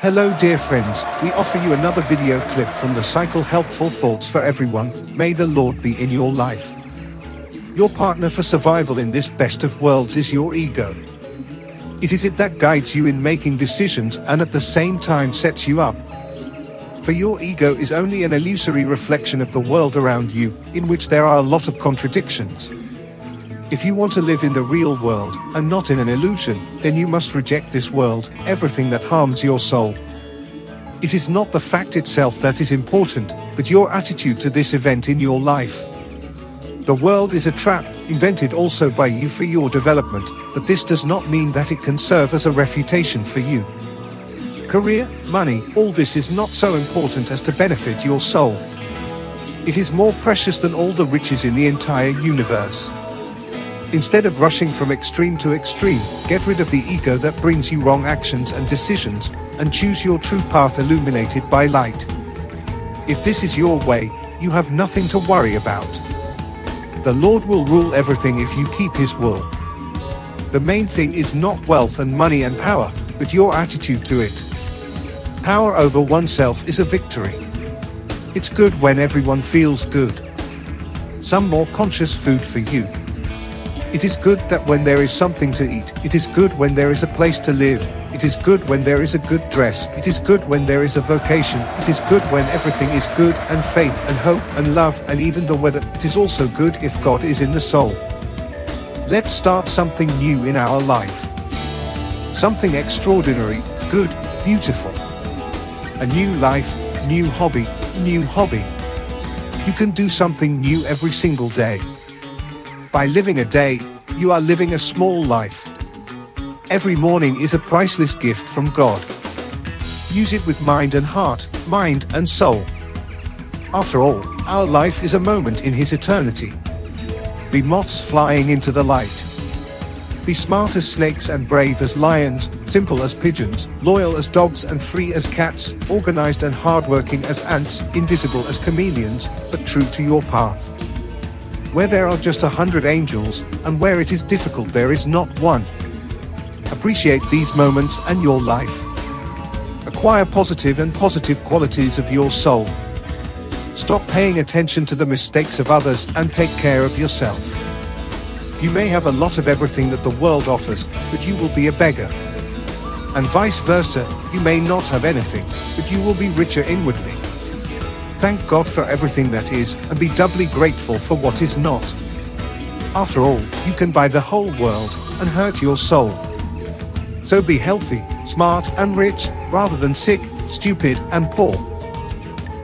Hello dear friends, we offer you another video clip from the cycle helpful thoughts for everyone, may the Lord be in your life. Your partner for survival in this best of worlds is your ego. It is it that guides you in making decisions and at the same time sets you up. For your ego is only an illusory reflection of the world around you, in which there are a lot of contradictions. If you want to live in the real world, and not in an illusion, then you must reject this world, everything that harms your soul. It is not the fact itself that is important, but your attitude to this event in your life. The world is a trap, invented also by you for your development, but this does not mean that it can serve as a refutation for you. Career, money, all this is not so important as to benefit your soul. It is more precious than all the riches in the entire universe. Instead of rushing from extreme to extreme, get rid of the ego that brings you wrong actions and decisions, and choose your true path illuminated by light. If this is your way, you have nothing to worry about. The Lord will rule everything if you keep His will. The main thing is not wealth and money and power, but your attitude to it. Power over oneself is a victory. It's good when everyone feels good. Some more conscious food for you. It is good that when there is something to eat, it is good when there is a place to live, it is good when there is a good dress, it is good when there is a vocation, it is good when everything is good, and faith, and hope, and love, and even the weather, it is also good if God is in the soul. Let's start something new in our life. Something extraordinary, good, beautiful. A new life, new hobby, new hobby. You can do something new every single day. By living a day, you are living a small life. Every morning is a priceless gift from God. Use it with mind and heart, mind and soul. After all, our life is a moment in His eternity. Be moths flying into the light. Be smart as snakes and brave as lions, simple as pigeons, loyal as dogs and free as cats, organized and hardworking as ants, invisible as chameleons, but true to your path. Where there are just a hundred angels, and where it is difficult there is not one. Appreciate these moments and your life. Acquire positive and positive qualities of your soul. Stop paying attention to the mistakes of others and take care of yourself. You may have a lot of everything that the world offers, but you will be a beggar. And vice versa, you may not have anything, but you will be richer inwardly. Thank God for everything that is, and be doubly grateful for what is not. After all, you can buy the whole world and hurt your soul. So be healthy, smart, and rich, rather than sick, stupid, and poor.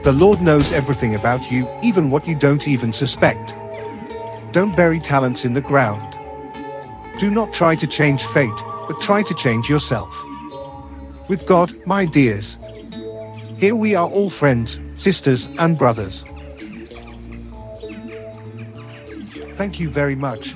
The Lord knows everything about you, even what you don't even suspect. Don't bury talents in the ground. Do not try to change fate, but try to change yourself. With God, my dears, here we are all friends, sisters, and brothers. Thank you very much.